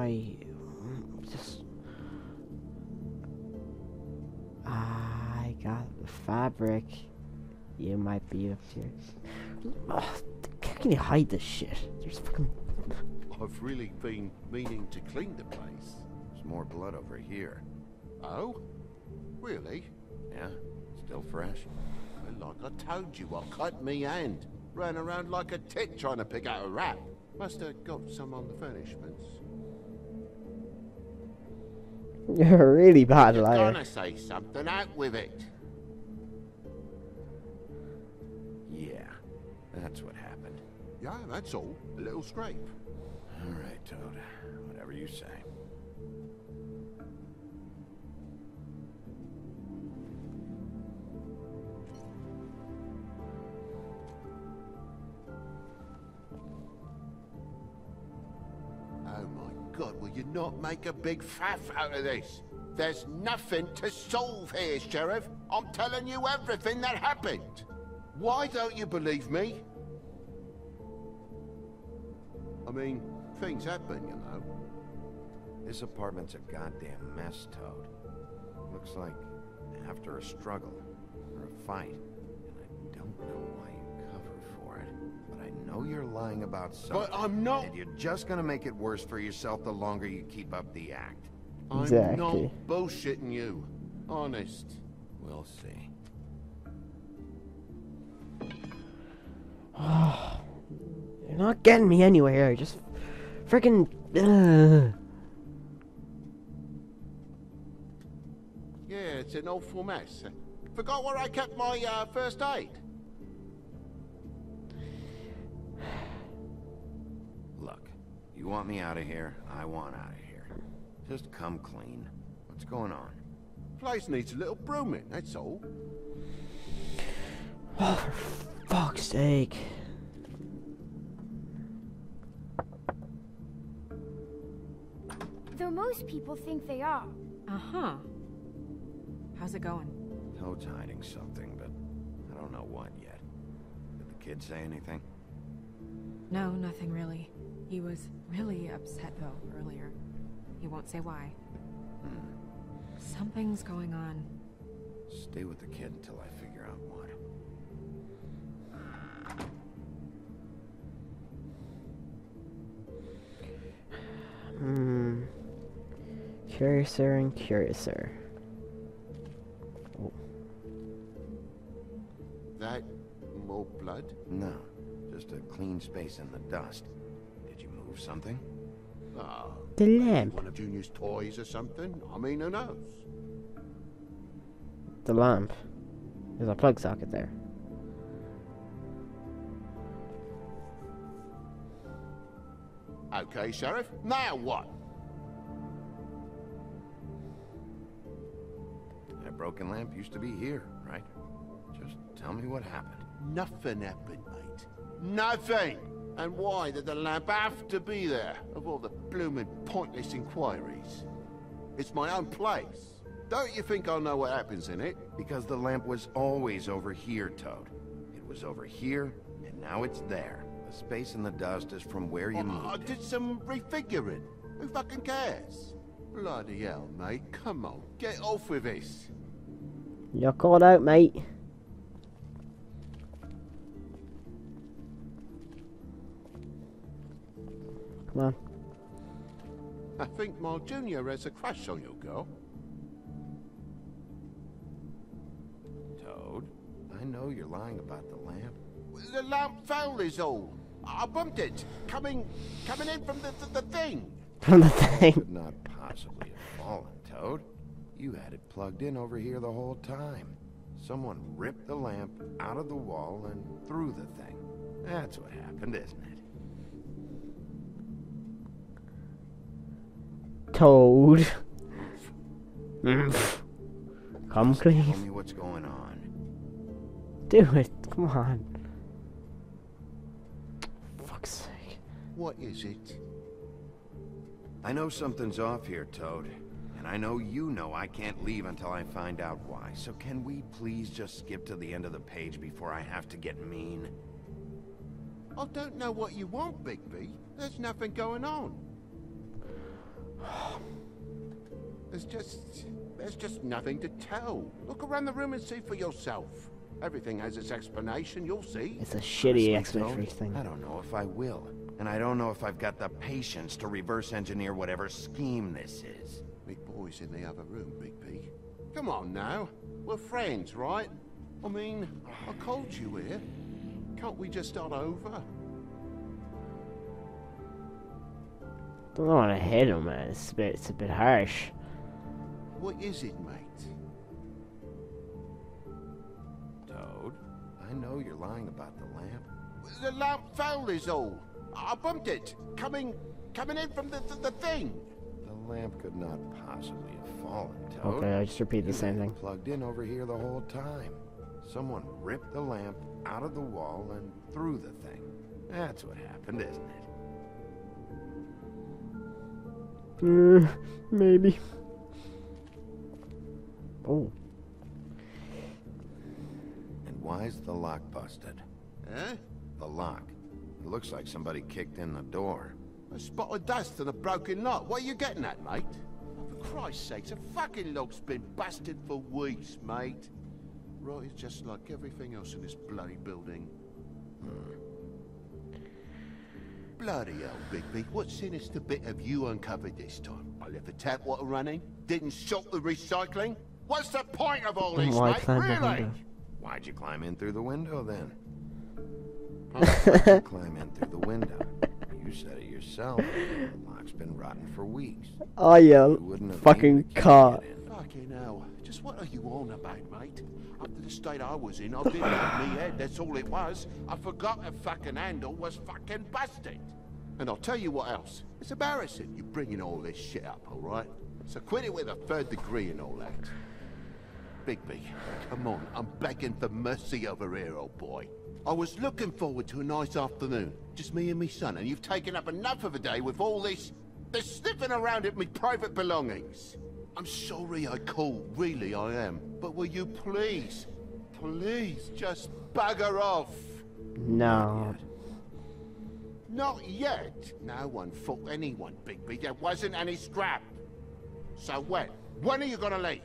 try just I got the fabric. You might be up here. How can you hide this shit? There's fucking I've really been meaning to clean the place. There's more blood over here. Oh? Really? Yeah? Still fresh? Well, like I told you, I cut me hand. Ran around like a tit trying to pick out a rat. Must have got some on the furnishments. You're a really bad You're liar. gonna say something, out with it. Yeah. That's what happened. Yeah, that's all. A little scrape. All right, Toad. Whatever you say. Not make a big faff out of this? There's nothing to solve here, Sheriff. I'm telling you everything that happened. Why don't you believe me? I mean, things happen, you know. This apartment's a goddamn mess, Toad. Looks like after a struggle or a fight. And I don't know why I know you're lying about something. But I'm not. And you're just gonna make it worse for yourself the longer you keep up the act. Exactly. I'm not bullshitting you. Honest. We'll see. You're not getting me anywhere. Just freaking. Uh. Yeah, it's an awful mess. Forgot where I kept my uh, first aid. You want me out of here, I want out of here. Just come clean. What's going on? Place needs a little brooming, that's all. Oh, for fuck's sake. Though most people think they are. Uh-huh. How's it going? Toad's hiding something, but I don't know what yet. Did the kid say anything? No, nothing really. He was really upset, though, earlier. He won't say why. Something's going on. Stay with the kid until I figure out what. Hmm. Curiouser and curiouser. That more blood? No, just a clean space in the dust. Did you move something? Oh, The lamp. one of Junior's toys or something? I mean, who knows? The lamp. There's a plug socket there. Okay, Sheriff, now what? That broken lamp used to be here, right? Just tell me what happened. Nothing happened, mate. Nothing! And why did the lamp have to be there, of all the blooming pointless inquiries? It's my own place. Don't you think I'll know what happens in it? Because the lamp was always over here, Toad. It was over here, and now it's there. The space in the dust is from where you I moved it. did some refiguring. Who fucking cares? Bloody hell, mate. Come on, get off with this. You're caught out, mate. Come on. I think my junior has a crush on your girl. Toad, I know you're lying about the lamp. The lamp fell is all. I bumped it. Coming, coming in from the, the, the thing. From the thing. Could not possibly have fallen, Toad. You had it plugged in over here the whole time. Someone ripped the lamp out of the wall and threw the thing. That's what happened, isn't it? Toad. Come Tell clean. me what's going on. Do it. Come on. Fuck's sake. What is it? I know something's off here, Toad. And I know you know I can't leave until I find out why. So can we please just skip to the end of the page before I have to get mean? I don't know what you want, Bigby. There's nothing going on. There's just... There's just nothing to tell. Look around the room and see for yourself. Everything has its explanation, you'll see. It's a shitty explanation thing. I don't know if I will. And I don't know if I've got the patience to reverse engineer whatever scheme this is. Big boy's in the other room, Big B. Come on now. We're friends, right? I mean, I called you here. Can't we just start over? Don't want to hit him, man. It's a bit, it's a bit harsh. What is it, mate? Toad, I know you're lying about the lamp. The lamp fell is all. I bumped it. Coming... coming in from the, the, the thing. The lamp could not possibly have fallen, Toad. Okay, I just repeat the You same thing. Plugged in over here the whole time. Someone ripped the lamp out of the wall and threw the thing. That's what happened, isn't it? Uh, maybe. Oh, And why's the lock busted? Eh? The lock. It looks like somebody kicked in the door. A spot of dust and a broken lock. What are you getting at, mate? Oh, for Christ's sake, the fucking lock's been busted for weeks, mate. Right, it's just like everything else in this bloody building. Bloody hell, Bigby. What sinister bit have you uncovered this time? I left the tap water running? Didn't stop the recycling? What's the point of all this, Why mate? climb the Really? window? Why'd you climb in through the window then? Why'd you climb in through the window. You said it yourself. The lock's been rotten for weeks. oh uh, yeah, wouldn't fucking needed car. Fucking hell. Just what are you on about, mate? Up to the state I was in, I didn't have me head, that's all it was. I forgot a fucking handle was fucking busted. And I'll tell you what else. It's embarrassing you bringing all this shit up, alright? So quit it with a third degree and all that. Bigby, come on, I'm begging for mercy over here, old boy. I was looking forward to a nice afternoon, just me and me son, and you've taken up enough of a day with all this, this sniffing around at me private belongings. I'm sorry I called, really I am. But will you please, please just bugger off? No. Not yet. No one fought anyone, Bigby. There wasn't any scrap. So when? When are you gonna leave?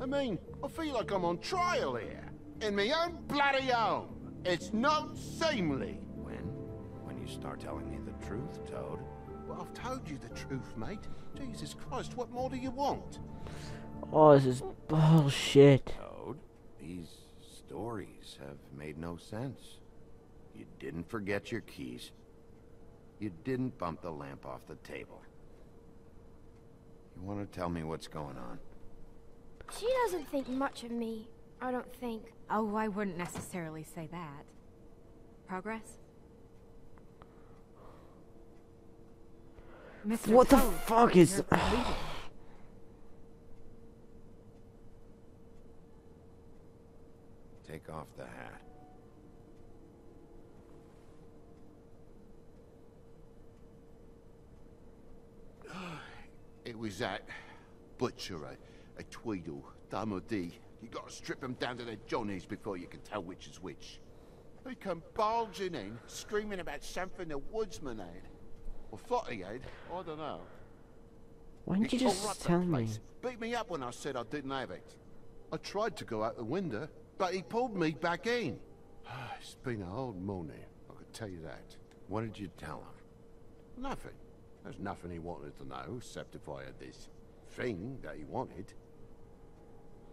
I mean, I feel like I'm on trial here. In my own bloody home. It's not seemly. When? When you start telling me the truth, Toad. Well, I've told you the truth, mate. Jesus Christ, what more do you want? Oh, this is bullshit. Toad, these stories have made no sense. You didn't forget your keys. You didn't bump the lamp off the table. You want to tell me what's going on? She doesn't think much of me. I don't think. Oh, I wouldn't necessarily say that. Progress? Mr. What the fuck is? you're bleeding. Take off the hat. It was that butcher, a, a Tweedle, Dum or Dee. You gotta strip them down to their johnnies before you can tell which is which. They come bulging in, screaming about something the woodsman had. Or thought he had, I don't know. Why didn't you just tell me? Beat me up when I said I didn't have it. I tried to go out the window, but he pulled me back in. it's been a hard morning, I can tell you that. What did you tell him? Nothing. There's nothing he wanted to know, except if I had this thing that he wanted.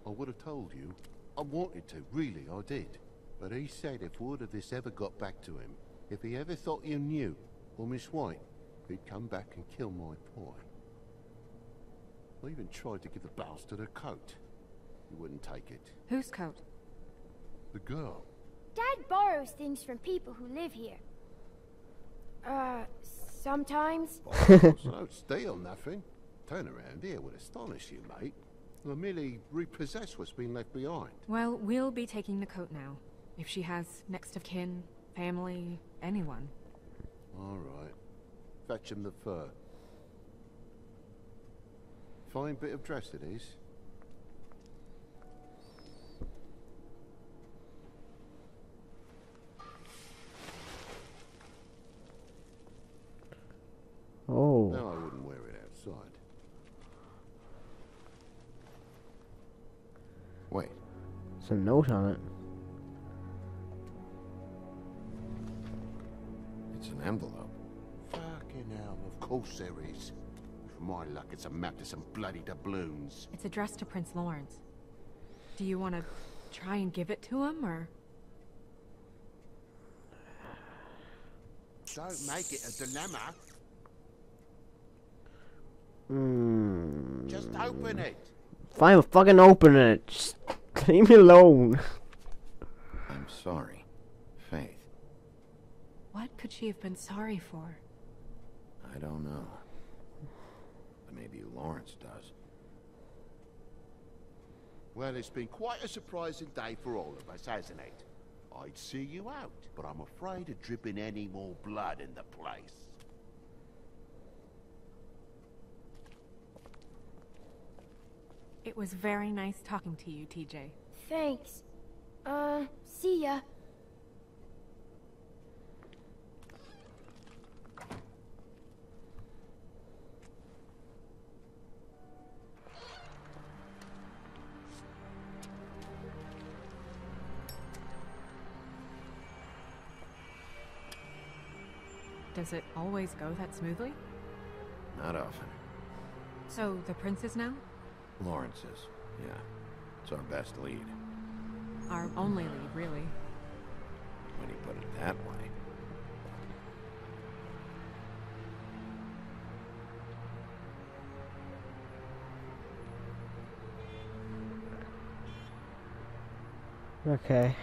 I would have told you. I wanted to, really, I did. But he said if word of this ever got back to him, if he ever thought you knew, or Miss White, he'd come back and kill my boy. I even tried to give the bastard a coat. He wouldn't take it. Whose coat? The girl. Dad borrows things from people who live here. Uh, sometimes. So don't steal nothing. Turn around here would astonish you, mate. Or merely repossess what's been left behind. Well, we'll be taking the coat now. If she has next of kin, family, anyone. All right. Fetch him the fur. Fine bit of dress it is. Oh. No, I wouldn't wear it outside. Wait, There's a note on it. it's an envelope. Fucking hell, of course there is. With my luck, it's a map to some bloody doubloons. It's addressed to Prince Lawrence. Do you want to try and give it to him, or...? Don't make it a dilemma. Hmm. Just open it. Fine, fucking open it. Just leave me alone. I'm sorry. Faith, What could she have been sorry for? I don't know. But maybe Lawrence does. Well, it's been quite a surprising day for all of us, hasn't it? I'd see you out, but I'm afraid of dripping any more blood in the place. It was very nice talking to you, TJ. Thanks. Uh, see ya. Does it always go that smoothly? Not often. So, the princess now? Lawrence's, yeah. It's our best lead, Our only lead, really. when you put it that way. Okay.